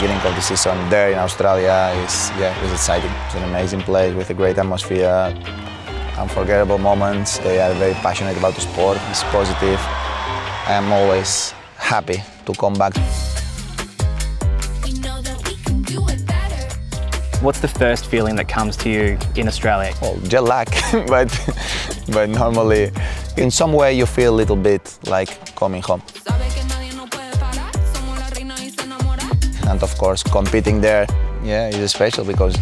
beginning of the season there in Australia is yeah, is exciting. It's an amazing place with a great atmosphere, unforgettable moments. They are very passionate about the sport. It's positive. I am always happy to come back. What's the first feeling that comes to you in Australia? Well, jet lag, but but normally, in some way, you feel a little bit like coming home. And of course, competing there, yeah, is special because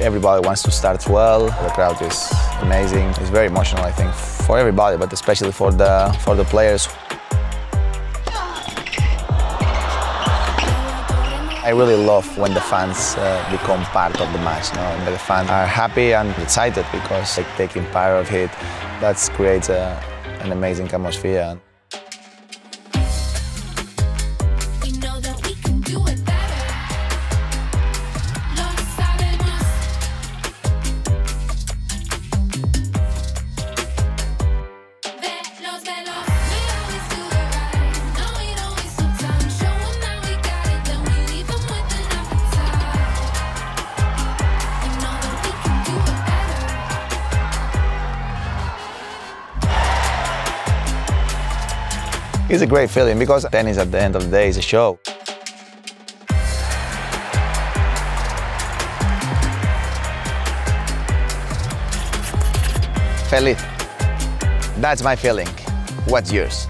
everybody wants to start well. The crowd is amazing. It's very emotional, I think, for everybody, but especially for the for the players. I really love when the fans uh, become part of the match. You know? the fans are happy and excited because like, taking part of it, that creates a, an amazing atmosphere. It's a great feeling because tennis at the end of the day is a show. Feliz. That's my feeling. What's yours?